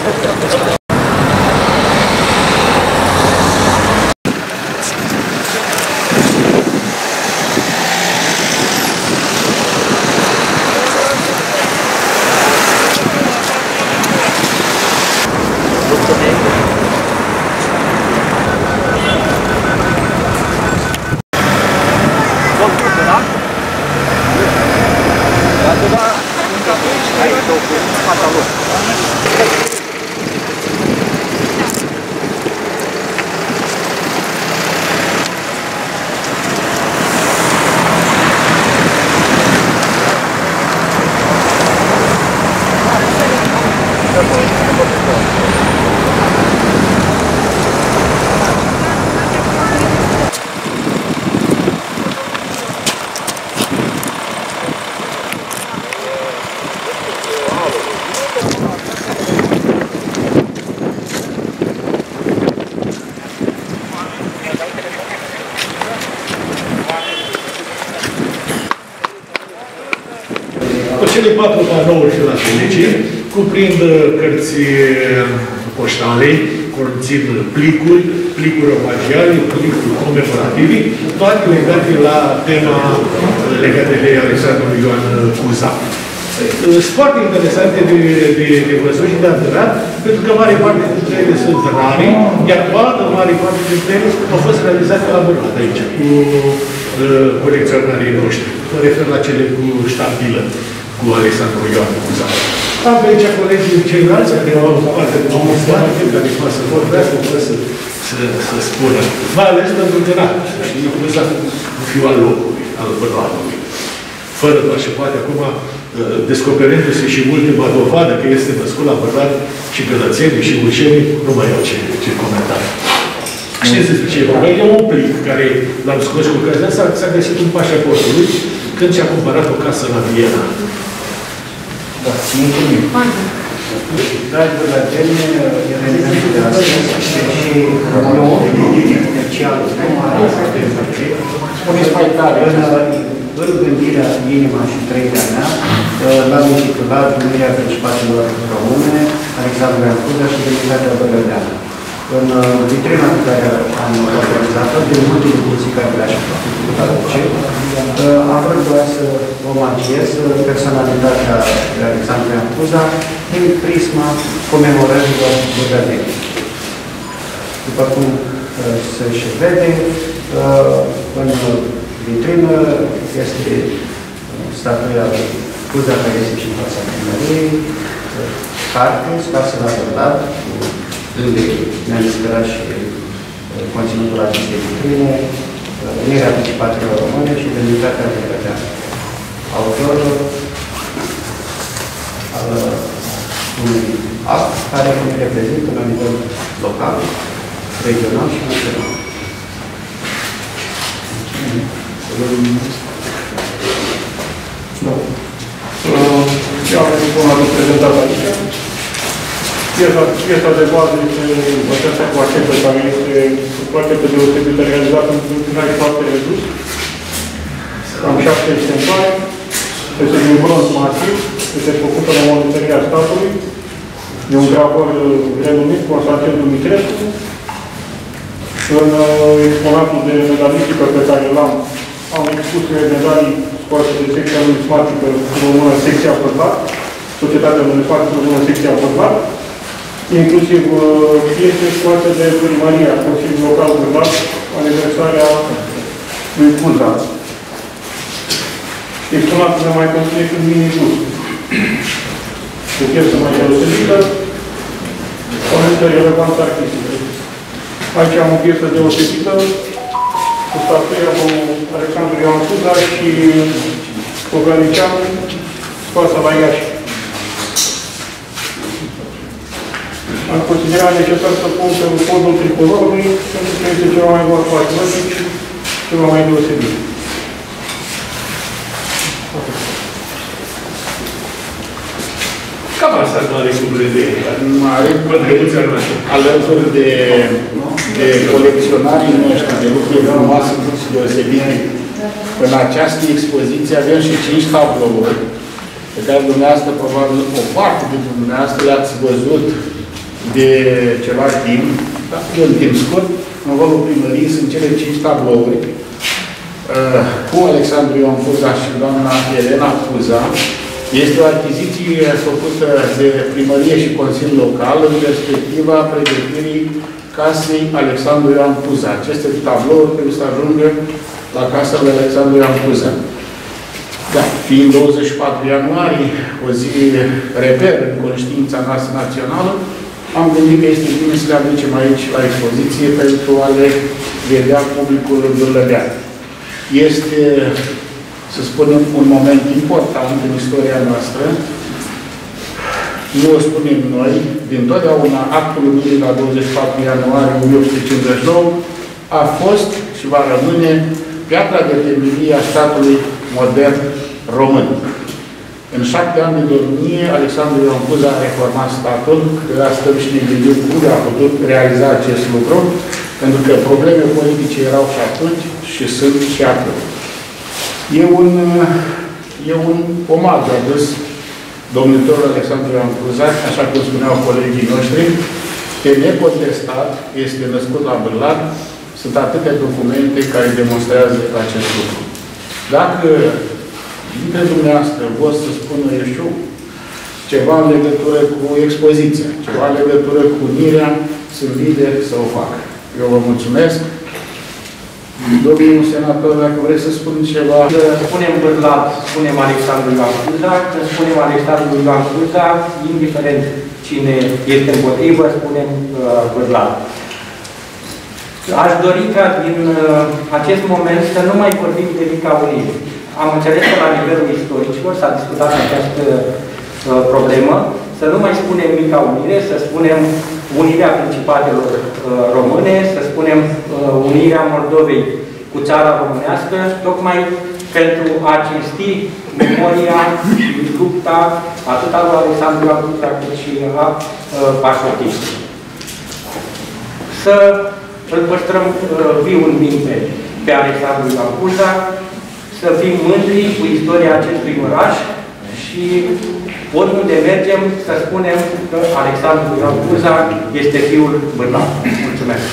ちょっとね。Cele patru panouri filatelice cuprind uh, cărți uh, poștale, conțin plicuri, plicuri omagiale, plicuri comemorative, toate legate la tema legată de Alexandru Ioan Cuza. Sunt foarte interesante de, de, de văzut și de admirat, pentru că mare parte dintre ele sunt rare, iar toată mare parte dintre ele au fost realizate la Bărbat aici, cu uh, colecționarii noștri. Mă refer la cele cu ștampilă cu Alexandru Ioan Cuzar. Am pe aici colegii ceilalți care au avut parte de demonstrație, care poate să vorbească, poate să, să, să spună. Mai ales pentru că, na, eu Cuzar nu fiu al locului, al bărbatului. Fără doar și poate acum, descoperindu-se și ultima dovadă că este născut la bărbat și gălățenii și ușenii, nu mai au ce, ce comenta. Știți despre ce e vorba? E un plic care l-am scos cu ocazia, s-a găsit un pașaportul lui când și-a cumpărat o casă la Viena. Da, mulțumim. Dragi băgăteni, evenimentul de astăzi și nou, special, spuneți mai tare, în, în gândirea inima și trăirea mea, l-am intitulat Unirea Principatelor Române, Alexandru Iancuza și Demnitatea Băgădeană. În vitrina pe care am organizat-o, de multe discuții care le-aș făcut aduce, am vrut doar să omagiez personalitatea de Alexandru Iancuza din prisma comemorărilor Băgădeni. După cum se și vede, în vitrină este statuia Cuza care este și în fața primăriei, carte, spasă la bărbat, cu unde ne-am inspirat și conținutul acestei vitrine, Unirea Principatelor Române și Demnitatea Libertatea. Autor al unui act care ne reprezintă la nivel local, regional și național. Da. Eu am venit una prezentat aici. Piesa, piesa de bază este aceasta cu acetă care este foarte pe deosebită realizată într-un timp foarte redus. Am șapte exemplare. Este din bronz masiv, este făcută la monitoria statului. E un gravăr renumit, Constantin Dumitrescu. În exponatul de medalistică pe care l-am, am expus medalii scoase de secția numismatică română, secția Părbat, Societatea Numismatică Română, secția Părbat, inclusiv piese scoase de primăria Consiliului Local Părbat, aniversarea lui Cuza. Exponatul ne mai conține când mini-bus. O piesă mai deosebită, o anumită relevanță artistică. Aici am o piesă deosebită, cu statuia domnul Alexandru Ioan Cuza și Pogălician, scoasă la Iași. Am considerat necesar să pun pe codul tricolorului, pentru că este ceva mai patriotic și ceva mai deosebit. Cam asta are lucrurile de Mare contribuția noastră. alături de, de colecționarii noștri de lucruri frumoase și deosebite. În această expoziție avem și cinci tablouri pe care dumneavoastră, probabil, o parte dintre dumneavoastră le-ați văzut de ceva timp, da, în timp scurt, în rolul primăriei sunt cele cinci tablouri uh, cu Alexandru Ioan Fuza și doamna Elena Fuza. Este o achiziție făcută de primărie și Consiliul Local în perspectiva pregătirii casei Alexandru Ioan Fuza. Aceste tablouri trebuie să ajungă la casa lui Alexandru Ioan Fuza. Da, fiind 24 ianuarie, o zi reper în conștiința noastră națională, am gândit că este bine să le aducem aici la expoziție pentru a le vedea publicul Dârlădean. Este, să spunem, un moment important în istoria noastră. Nu o spunem noi, din totdeauna actul unirii la 24 ianuarie 1859 a fost și va rămâne piatra de temelie a statului modern român. În șapte ani de domnie, Alexandru Ioan Cuza a reformat statul, că stăm și ne gândim cum a putut realiza acest lucru, pentru că probleme politice erau și atunci și sunt și acum. E un, e un omag adus domnitorul Alexandru Ioan Cuza, așa cum spuneau colegii noștri, pe necontestat este născut la Bârlat, sunt atâtea documente care demonstrează acest lucru. Dacă dintre dumneavoastră vor să spună, eu știu, ceva în legătură cu expoziția, ceva în legătură cu unirea, sunt lider să o facă. Eu vă mulțumesc. Domnul senator, dacă vreți să spuneți ceva... Spunem Bârlat, spunem Alexandru Ioan Cuza, când spunem Alexandru Ioan Cuza, indiferent cine este împotrivă, spunem uh, Bârlat. Aș dori ca din uh, acest moment să nu mai vorbim de Mica Unire. Am înțeles că la nivelul istoricilor s-a discutat această uh, problemă, să nu mai spunem Mica Unire, să spunem unirea Principatelor uh, Române, să spunem uh, unirea Moldovei cu țara românească, tocmai pentru a cinsti memoria și lupta atât a lui Alexandru Abuța cât și a uh, pașotistului. Să îl păstrăm uh, viu în minte pe Alexandru Lampuza, să fim mândri cu istoria acestui oraș și oriunde mergem să spunem că Alexandru Lampuza este fiul Bârlat. Mulțumesc!